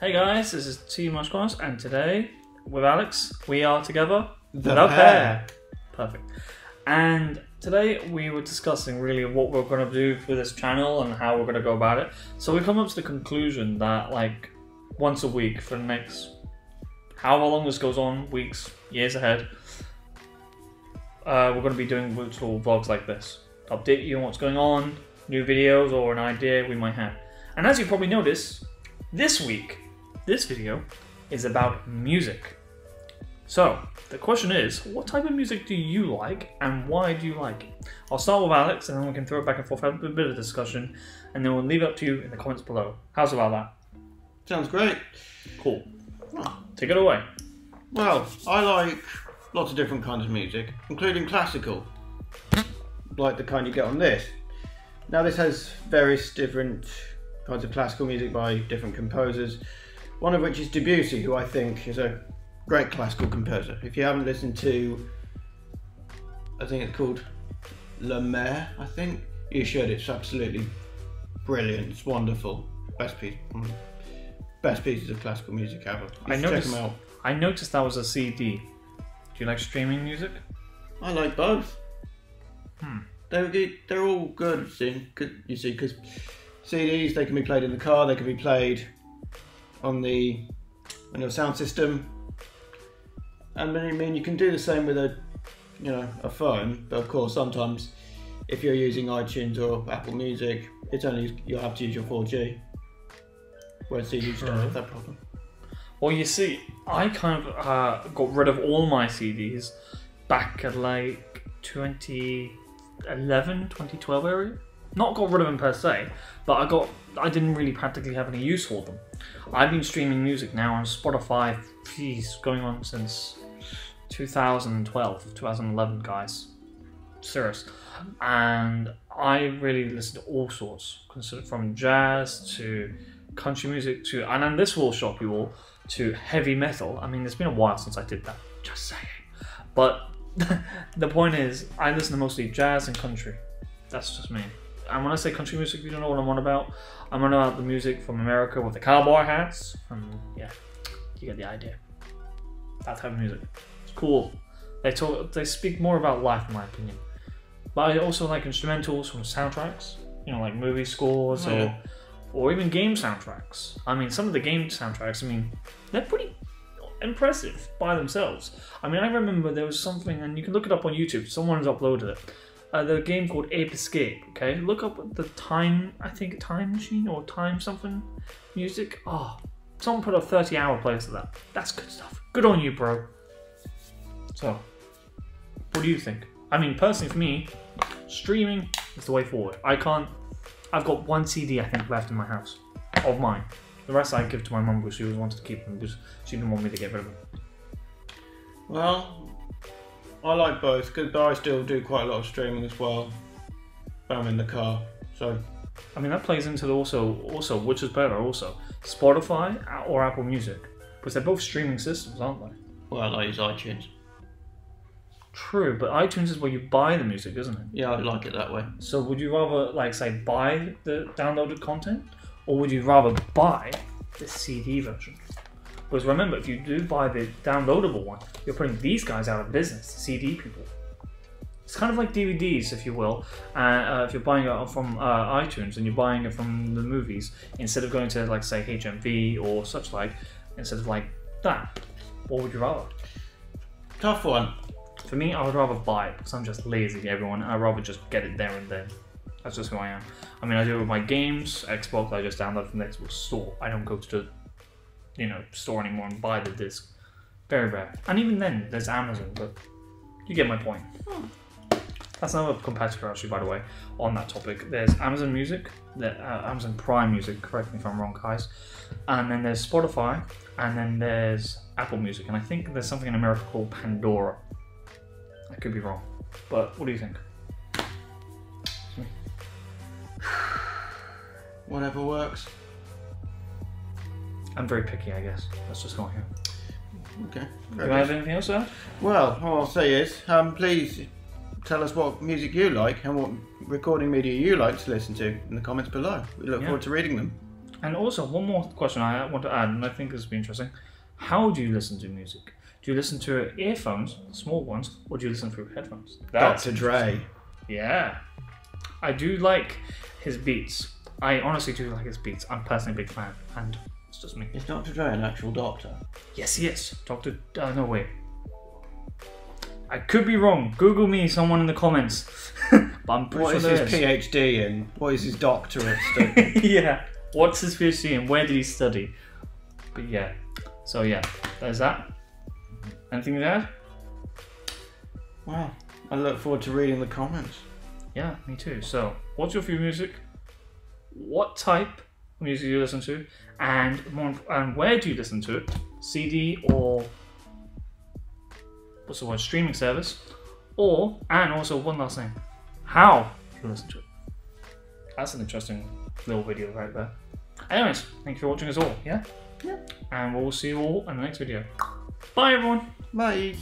Hey guys, this is T Mushcross, and today with Alex, we are together The Pear. Perfect. And today we were discussing really what we're going to do for this channel and how we're going to go about it. So we come up to the conclusion that like once a week for the next however long this goes on, weeks, years ahead, uh, we're going to be doing little vlogs like this. Update you on what's going on, new videos, or an idea we might have. And as you probably noticed, this week, this video is about music. So, the question is, what type of music do you like and why do you like it? I'll start with Alex and then we can throw it back and forth, have a bit of discussion, and then we'll leave it up to you in the comments below. How's about that? Sounds great. Cool. Take it away. Well, I like lots of different kinds of music, including classical, like the kind you get on this. Now, this has various different kinds of classical music by different composers, one of which is Debussy, who I think is a great classical composer. If you haven't listened to, I think it's called La Mer, I think, you should. It's absolutely brilliant. It's wonderful. Best piece. one of the Best pieces of classical music ever. You I noticed- them out. I noticed that was a CD. Do you like streaming music? I like both. Hmm. They're they- they're all good. See, you see, because CDs they can be played in the car, they can be played on the on your sound system, and I mean you can do the same with a you know a phone. But of course, sometimes if you're using iTunes or Apple Music, it's only you'll have to use your 4G. Whereas CDs don't have that problem. Well, you see, I kind of uh, got rid of all my CDs back at like 2011, 2012 area. Not got rid of them per se, but I got I didn't really practically have any use for them. I've been streaming music now on Spotify, geez, going on since 2012, 2011, guys. Serious. And I really listen to all sorts, from jazz to country music to, and then this will shock you all, to heavy metal. I mean, it's been a while since I did that, just saying. But the point is, I listen to mostly jazz and country. That's just me. And when I say country music, you don't know what I'm on about. I'm on about the music from America with the cowboy hats. And yeah, you get the idea. That type of music. It's cool. They talk. They speak more about life, in my opinion. But I also like instrumentals from soundtracks. You know, like movie scores Oh, or yeah. or even game soundtracks. I mean, some of the game soundtracks, I mean, they're pretty impressive by themselves. I mean, I remember there was something, and you can look it up on YouTube, someone's uploaded it. Uh, the game called Ape Escape, okay? Look up the time, I think, Time Machine or Time something music. Oh, someone put a 30 hour playlist of that. That's good stuff. Good on you, bro. So, what do you think? I mean, personally, for me, streaming is the way forward. I can't I've got one CD I think left in my house of mine. The rest I give to my mum because she always wanted to keep them because she didn't want me to get rid of them. Well, I like both, 'cause- but I still do quite a lot of streaming as well. When I'm in the car, so I mean that plays into the also also which is better also Spotify or Apple Music because they're both streaming systems, aren't they? well, I use iTunes. True, but iTunes is where you buy the music, isn't it? Yeah, I like it that way. So would you rather like say buy the downloaded content or would you rather buy the CD version? Because remember, if you do buy the downloadable one, you're putting these guys out of business, CD people. It's kind of like DVDs, if you will. Uh, uh, if you're buying it from uh, iTunes and you're buying it from the movies, instead of going to like say HMV or such like, instead of like that, what would you rather? Tough one. For me, I would rather buy it because I'm just lazy, everyone. I'd rather just get it there and then. That's just who I am. I mean, I do it with my games. Xbox, I just download from the Xbox store. I don't go to the, you know, store anymore and buy the disc. Very rare. And even then, there's Amazon, but you get my point. That's another competitor, actually, by the way, on that topic. There's Amazon Music, the, uh, Amazon Prime Music, correct me if I'm wrong, guys. And then there's Spotify, and then there's Apple Music. And I think there's something in America called Pandora. I could be wrong. But what do you think? Whatever works. I'm very picky, I guess. Let's just go on here. Okay. Do I have anything else to add? Well, all I'll say is, um, please tell us what music you like and what recording media you like to listen to in the comments below. We look Yeah. forward to reading them. And also, one more question I want to add, and I think this will be interesting. How do you listen to music? Do you listen to earphones, small ones, or do you listen through headphones? That's Dr. Dre. Yeah. I do like his beats. I honestly do like his beats. I'm personally a big fan, and it's just me. Is Dr. Dre an actual doctor? Yes, he is. Doctor. Uh, no, wait. I could be wrong. Google me, someone in the comments. but I'm pretty What sure is his is. PhD in? What is his doctorate study? yeah. What's his PhD in? where did he study? But yeah. So yeah, there's that. Anything to add? wow. I look forward to reading the comments. Yeah, me too. So, what's your favorite music? What type music do you listen to? And more, and where do you listen to it? CD or what's the word? Streaming service, or and also one last thing, how you listen to it? That's an interesting little video right there. Anyways, thank you for watching us all. Yeah, Yeah. and we'll see you all in the next video. Bye, everyone. Bye.